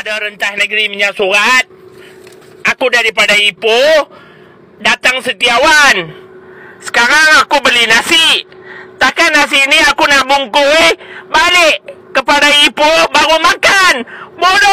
ada rentas negeri minyak surat. Aku daripada Ipoh datang setiawan. Sekarang aku beli nasi. Takkan nasi ini aku nak bungkus eh? balik kepada Ipoh baru makan. Bodoh.